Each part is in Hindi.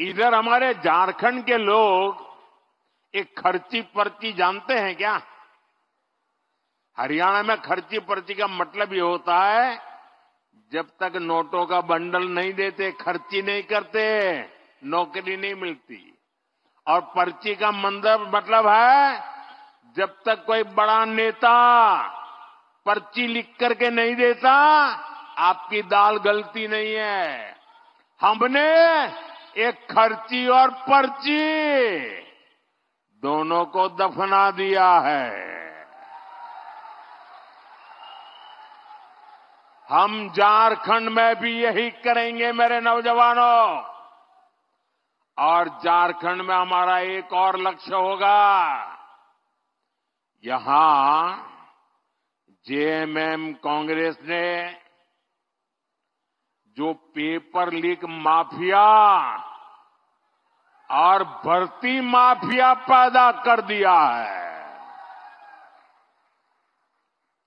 इधर हमारे झारखंड के लोग एक खर्ची पर्ची जानते हैं क्या? हरियाणा में खर्ची पर्ची का मतलब ये होता है, जब तक नोटों का बंडल नहीं देते, खर्ची नहीं करते, नौकरी नहीं मिलती। और पर्ची का मंदर मतलब है, जब तक कोई बड़ा नेता पर्ची लिख करके नहीं देता, आपकी दाल गलती नहीं है। हमने एक खर्ची और पर्ची। दोनों को दफना दिया है। हम झारखंड में भी यही करेंगे, मेरे नौजवानों। और झारखंड में हमारा एक और लक्ष्य होगा। यहाँ जेएमएम कांग्रेस ने जो पेपर लीक माफिया और भर्ती माफिया पैदा कर दिया है।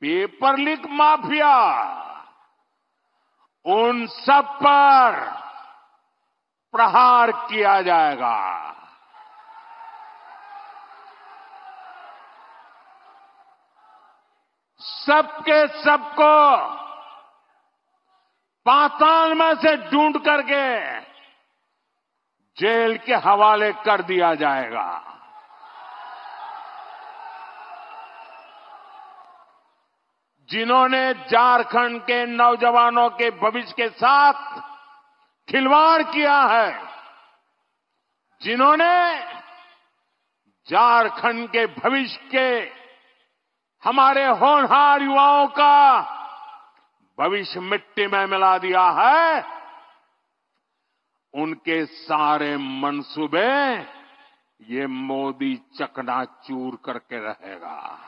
पेपर लीक माफिया, उन सब पर प्रहार किया जाएगा। सबके सबको पाताल में से ढूंढ करके जेल के हवाले कर दिया जाएगा। जिन्होंने झारखंड के नौजवानों के भविष्य के साथ खिलवाड़ किया है, जिन्होंने झारखंड के भविष्य के हमारे होनहार युवाओं का भविष्य मिट्टी में मिला दिया है उनके सारे मनसूबे ये मोदी चकनाचूर करके रहेगा।